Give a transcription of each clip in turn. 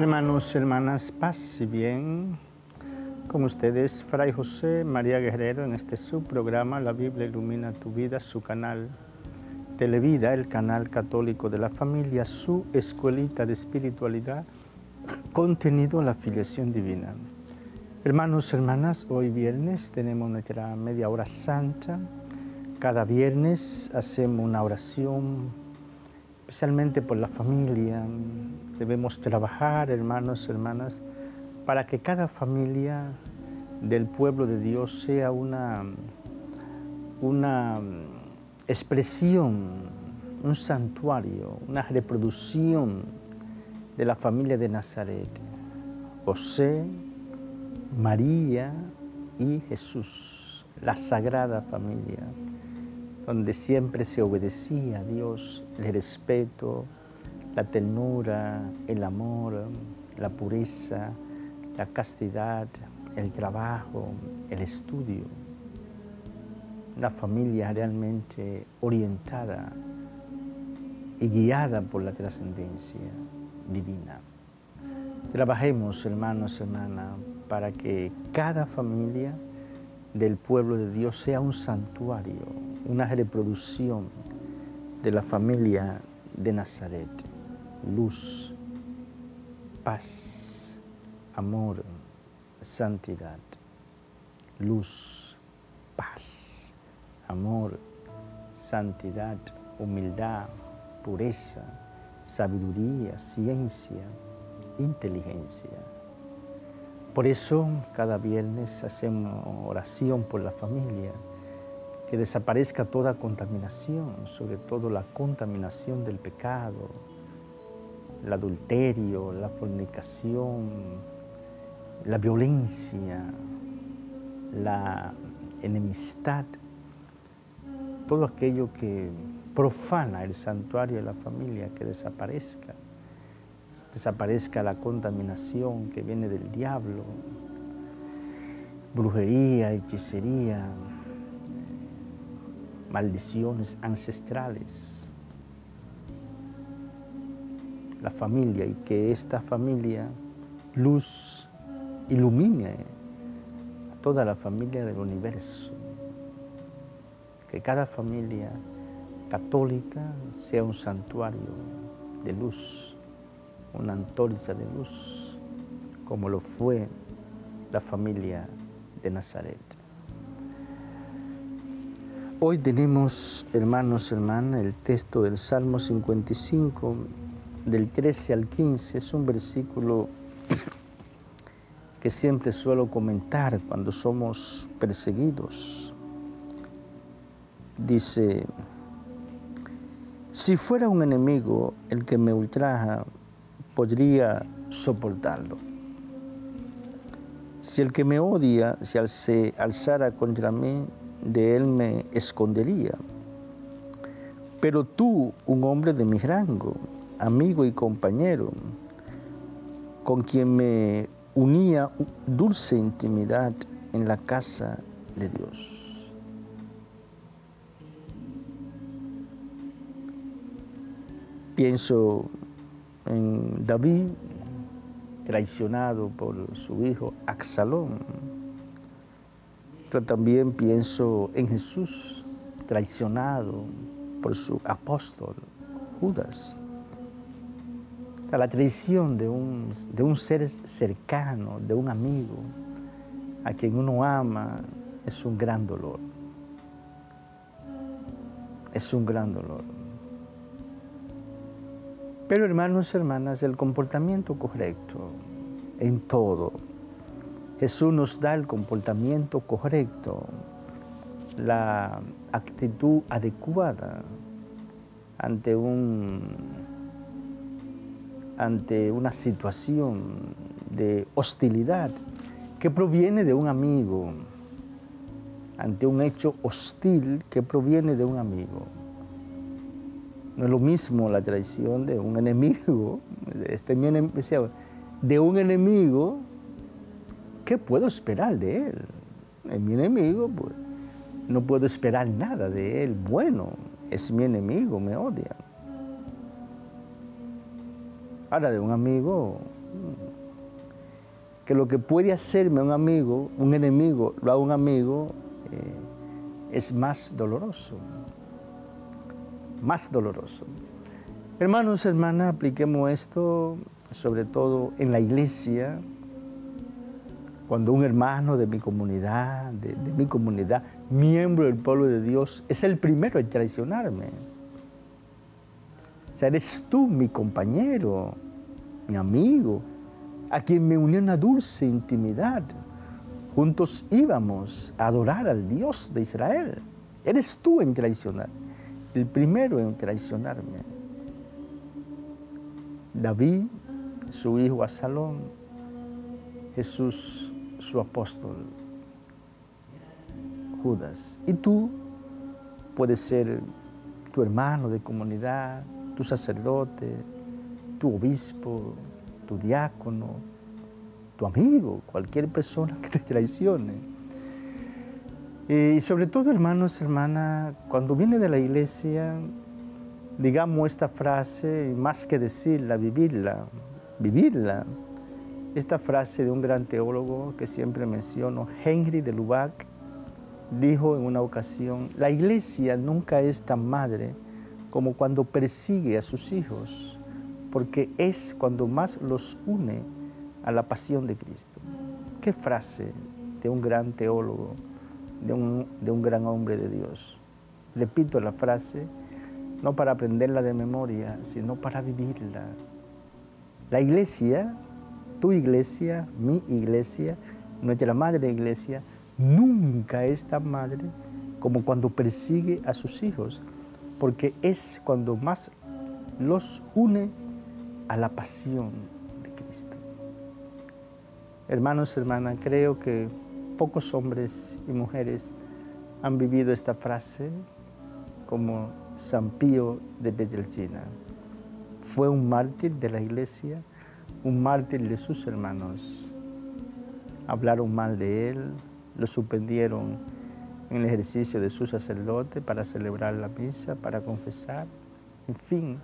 Hermanos, hermanas, paz y bien. Con ustedes, Fray José María Guerrero, en este subprograma La Biblia Ilumina Tu Vida, su canal Televida, el canal católico de la familia, su escuelita de espiritualidad, contenido la filiación divina. Hermanos, hermanas, hoy viernes tenemos nuestra media hora santa. Cada viernes hacemos una oración especialmente por la familia. Debemos trabajar, hermanos, hermanas, para que cada familia del pueblo de Dios sea una, una expresión, un santuario, una reproducción de la familia de Nazaret. José, María y Jesús, la sagrada familia donde siempre se obedecía a Dios, el respeto, la ternura, el amor, la pureza, la castidad, el trabajo, el estudio. Una familia realmente orientada y guiada por la trascendencia divina. Trabajemos, hermanos, hermanas, para que cada familia del pueblo de Dios sea un santuario, una reproducción de la familia de Nazaret. Luz, paz, amor, santidad. Luz, paz, amor, santidad, humildad, pureza, sabiduría, ciencia, inteligencia. Por eso cada viernes hacemos oración por la familia que desaparezca toda contaminación, sobre todo la contaminación del pecado, el adulterio, la fornicación, la violencia, la enemistad, todo aquello que profana el santuario de la familia, que desaparezca, desaparezca la contaminación que viene del diablo, brujería, hechicería, maldiciones ancestrales. La familia y que esta familia luz ilumine a toda la familia del universo. Que cada familia católica sea un santuario de luz, una antorcha de luz, como lo fue la familia de Nazaret. Hoy tenemos, hermanos, hermanas, el texto del Salmo 55, del 13 al 15. Es un versículo que siempre suelo comentar cuando somos perseguidos. Dice, si fuera un enemigo el que me ultraja, podría soportarlo. Si el que me odia se alzara contra mí, de él me escondería. Pero tú, un hombre de mi rango, amigo y compañero, con quien me unía dulce intimidad en la casa de Dios. Pienso en David, traicionado por su hijo Axalón pero también pienso en Jesús, traicionado por su apóstol Judas. La traición de un, de un ser cercano, de un amigo, a quien uno ama, es un gran dolor. Es un gran dolor. Pero hermanos, hermanas, el comportamiento correcto en todo, Jesús nos da el comportamiento correcto, la actitud adecuada ante, un, ante una situación de hostilidad que proviene de un amigo, ante un hecho hostil que proviene de un amigo. No es lo mismo la traición de un enemigo, este, de un enemigo ¿qué puedo esperar de él? Es mi enemigo, pues no puedo esperar nada de él. Bueno, es mi enemigo, me odia. Ahora de un amigo, que lo que puede hacerme un amigo, un enemigo, lo haga un amigo, eh, es más doloroso, más doloroso. Hermanos, hermanas, apliquemos esto sobre todo en la iglesia, cuando un hermano de mi comunidad, de, mi comunidad, miembro del pueblo de Dios, es el primero en traicionarme. O sea, eres tú mi compañero, mi amigo, a quien me unió una dulce intimidad. Juntos íbamos a adorar al Dios de Israel. Eres tú en traicionar, el primero en traicionarme. David, su hijo Asalón, Jesús, su apóstol, Judas. Y tú puedes ser tu hermano de comunidad, tu sacerdote, tu obispo, tu diácono, tu amigo, cualquier persona que te traicione. Y sobre todo, hermanos, hermana, cuando viene de la iglesia, digamos esta frase, más que decirla, vivirla, vivirla. Esta frase de un gran teólogo que siempre menciono, Henry de Lubac, dijo en una ocasión, la iglesia nunca es tan madre como cuando persigue a sus hijos, porque es cuando más los une a la pasión de Cristo. Qué frase de un gran teólogo, de un, de un gran hombre de Dios. Repito la frase, no para aprenderla de memoria, sino para vivirla. La iglesia, tu iglesia, mi iglesia, nuestra madre iglesia, nunca es tan madre como cuando persigue a sus hijos, porque es cuando más los une a la pasión de Cristo. Hermanos, hermanas, creo que pocos hombres y mujeres han vivido esta frase como San Pío de Pietrelcina. Fue un mártir de la iglesia, un mártir de sus hermanos. Hablaron mal de él, lo suspendieron en el ejercicio de su sacerdote para celebrar la misa, para confesar. En fin,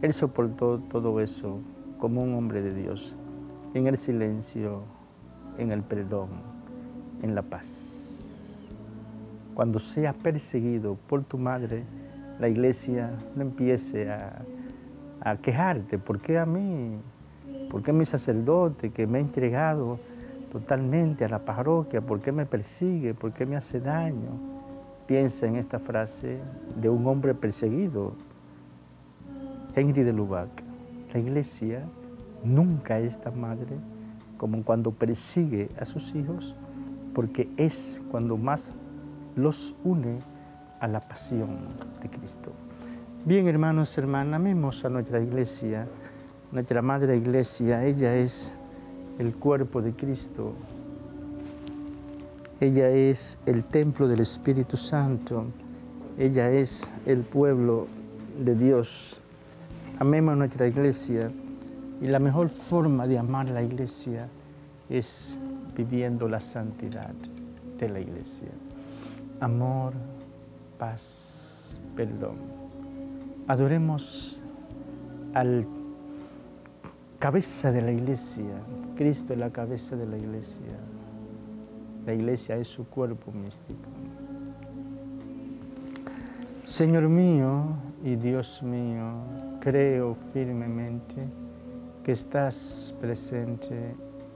él soportó todo eso como un hombre de Dios, en el silencio, en el perdón, en la paz. Cuando sea perseguido por tu madre, la iglesia no empiece a quejarte, ¿por qué a mí? ¿Por qué mi sacerdote que me ha entregado totalmente a la parroquia? ¿Por qué me persigue? ¿Por qué me hace daño? Piensa en esta frase de un hombre perseguido, Henry de Lubac. La iglesia nunca es tan madre como cuando persigue a sus hijos, porque es cuando más los une a la pasión de Cristo. Bien, hermanos, hermanas, amemos a nuestra iglesia, nuestra madre iglesia, ella es el cuerpo de Cristo, ella es el templo del Espíritu Santo, ella es el pueblo de Dios. Amemos a nuestra iglesia y la mejor forma de amar la iglesia es viviendo la santidad de la iglesia. Amor, paz, perdón. Adoremos al cabeza de la iglesia. Cristo es la cabeza de la iglesia. La iglesia es su cuerpo místico. Señor mío y Dios mío, creo firmemente que estás presente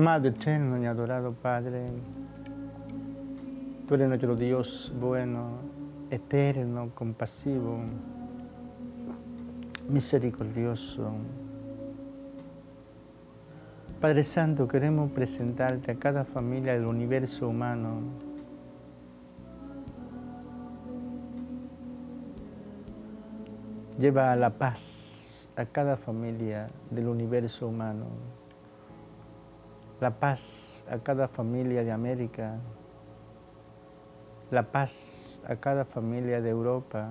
Amado eterno y adorado Padre, tú eres nuestro Dios bueno, eterno, compasivo, misericordioso. Padre Santo, queremos presentarte a cada familia del universo humano. Lleva la paz a cada familia del universo humano la paz a cada familia de América, la paz a cada familia de Europa,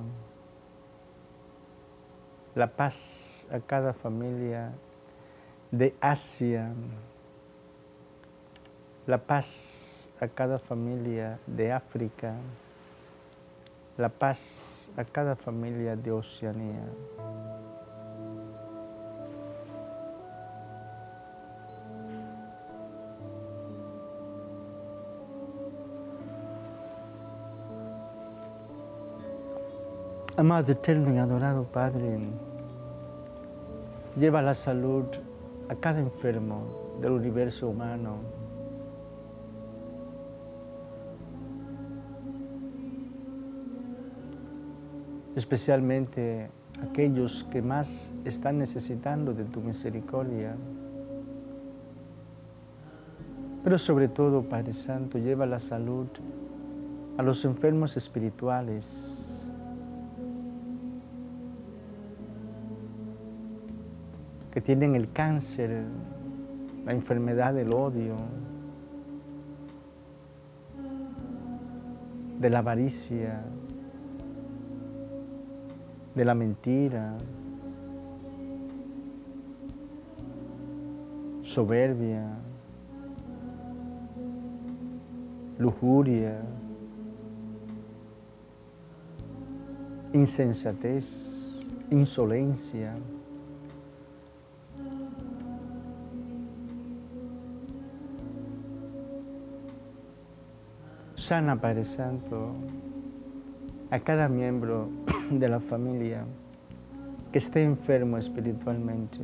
la paz a cada familia de Asia, la paz a cada familia de África, la paz a cada familia de Oceanía. Amado eterno y adorado Padre, lleva la salud a cada enfermo del universo humano. Especialmente aquellos que más están necesitando de tu misericordia. Pero sobre todo, Padre Santo, lleva la salud a los enfermos espirituales que tienen el cáncer, la enfermedad del odio, de la avaricia, de la mentira, soberbia, lujuria, insensatez, insolencia. Sana, Padre Santo, a cada miembro de la familia que esté enfermo espiritualmente.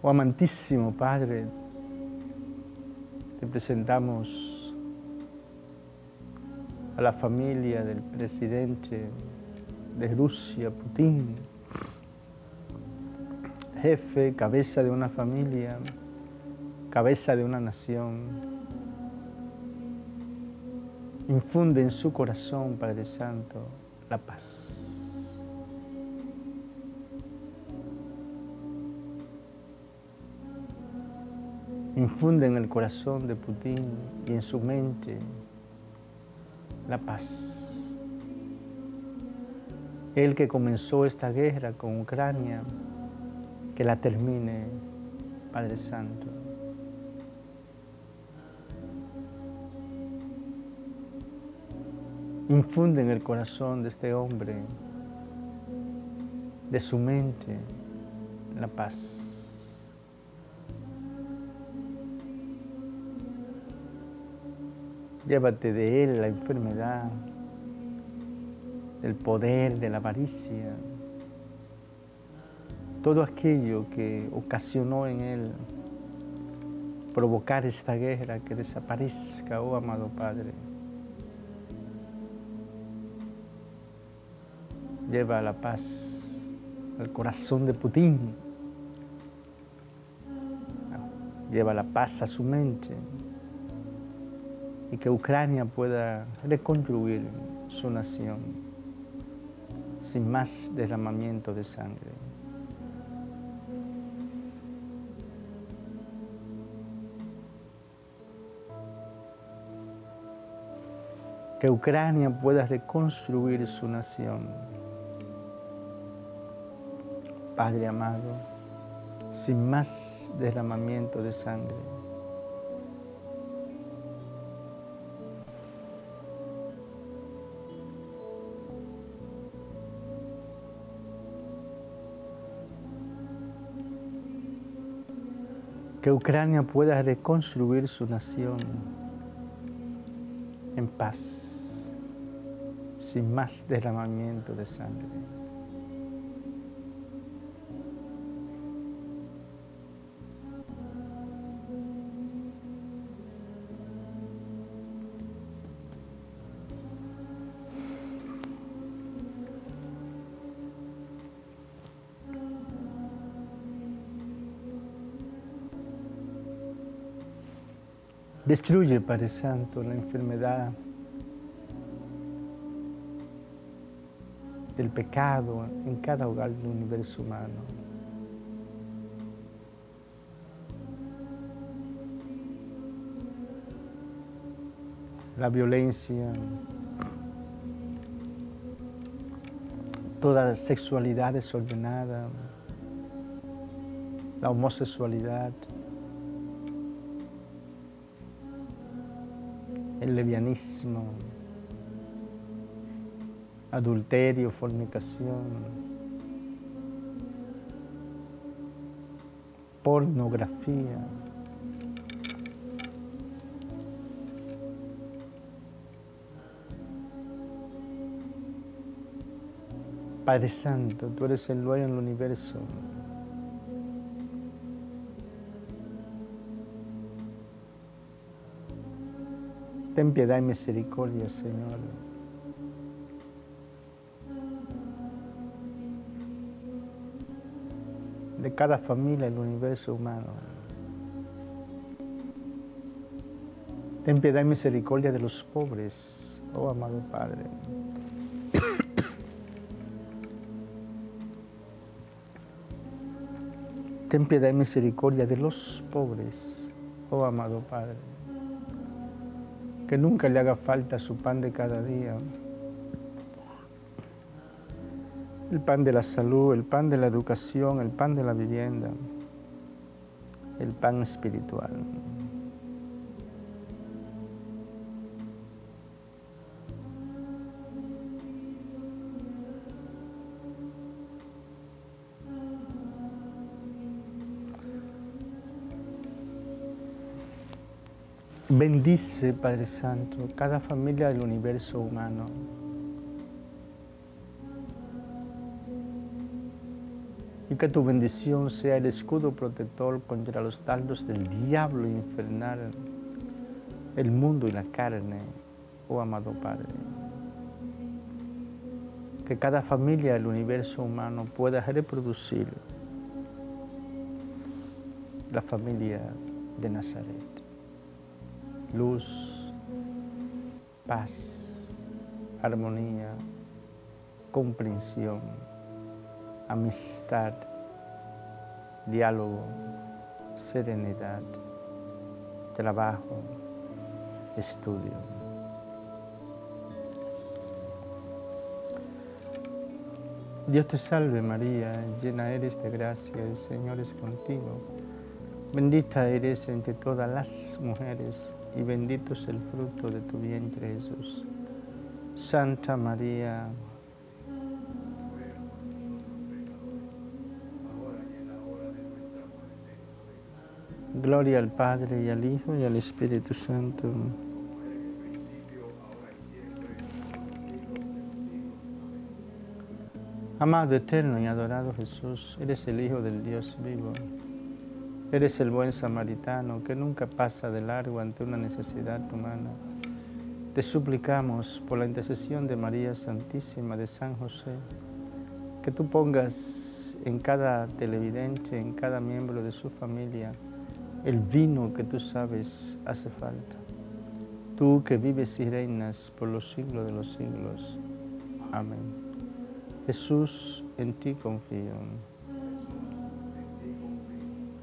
Oh amantísimo Padre, te presentamos a la familia del presidente de Rusia, Putin, jefe, cabeza de una familia, cabeza de una nación. Infunde en su corazón, Padre Santo, la paz. Infunde en el corazón de Putin y en su mente la paz. El que comenzó esta guerra con Ucrania, que la termine, Padre Santo. Infunde en el corazón de este hombre, de su mente, la paz. Llévate de él la enfermedad, el poder de la avaricia, todo aquello que ocasionó en él provocar esta guerra que desaparezca, oh amado Padre. Lleva la paz al corazón de Putin. Lleva la paz a su mente y que Ucrania pueda reconstruir su nación sin más derramamiento de sangre. Que Ucrania pueda reconstruir su nación. Padre amado, sin más derramamiento de sangre. Que Ucrania pueda reconstruir su nación en paz, sin más derramamiento de sangre. Destruye, Padre Santo, la enfermedad del pecado en cada hogar del universo humano. La violencia, toda la sexualidad desordenada, la homosexualidad, levianismo, adulterio, fornicación, pornografía. Padre Santo, tú eres el dueño del universo. Ten piedad y misericordia, Señor. De cada familia del universo humano. Ten piedad y misericordia de los pobres, oh amado Padre. Ten piedad y misericordia de los pobres, oh amado Padre que nunca le haga falta su pan de cada día. El pan de la salud, el pan de la educación, el pan de la vivienda, el pan espiritual. Bendice, Padre Santo, cada familia del universo humano. Y que tu bendición sea el escudo protector contra los dardos del diablo infernal, el mundo y la carne, oh amado Padre. Que cada familia del universo humano pueda reproducir la familia de Nazaret luz, paz, armonía, comprensión, amistad, diálogo, serenidad, trabajo, estudio. Dios te salve María, llena eres de gracia, el Señor es contigo. Bendita eres entre todas las mujeres y bendito es el fruto de tu vientre Jesús. Santa María, Gloria al Padre y al Hijo y al Espíritu Santo. Amado eterno y adorado Jesús, eres el Hijo del Dios vivo. Eres el buen samaritano que nunca pasa de largo ante una necesidad humana. Te suplicamos por la intercesión de María Santísima de San José, que tú pongas en cada televidente, en cada miembro de su familia, el vino que tú sabes hace falta. Tú que vives y reinas por los siglos de los siglos. Amén. Jesús, en ti confío.